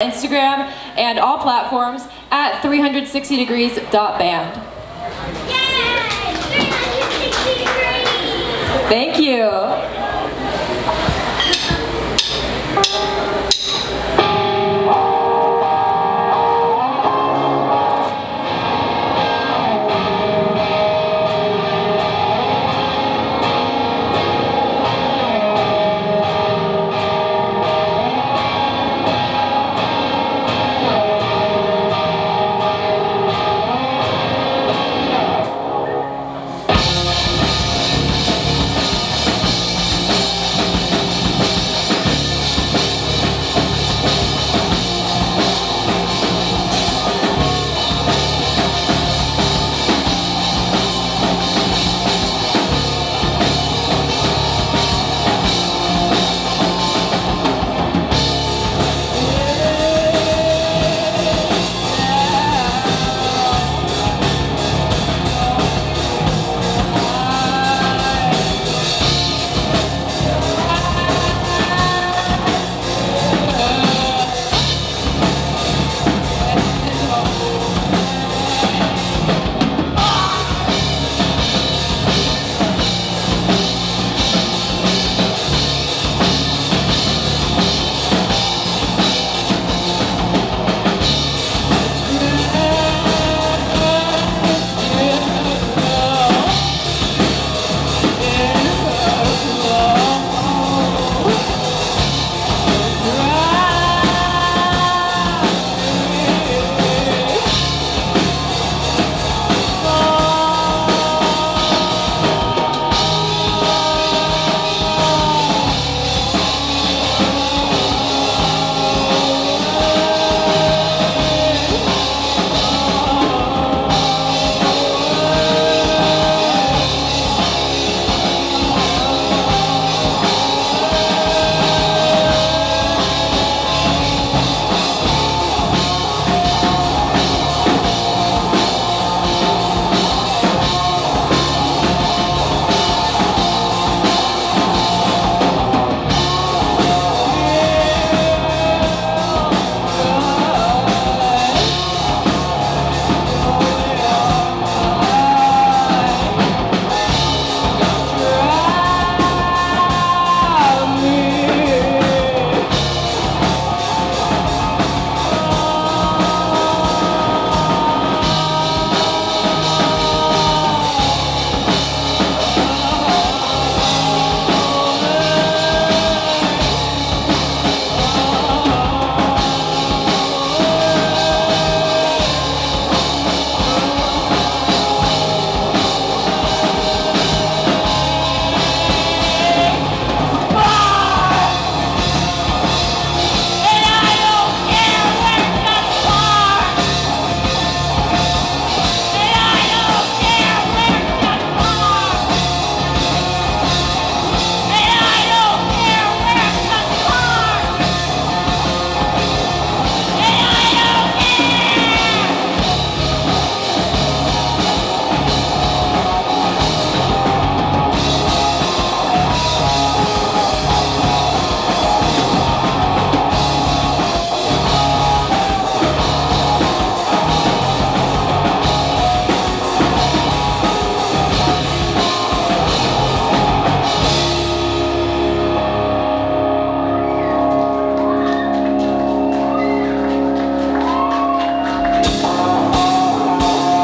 Instagram and all platforms at 360degrees.band. Yay! 360 degrees. Thank you.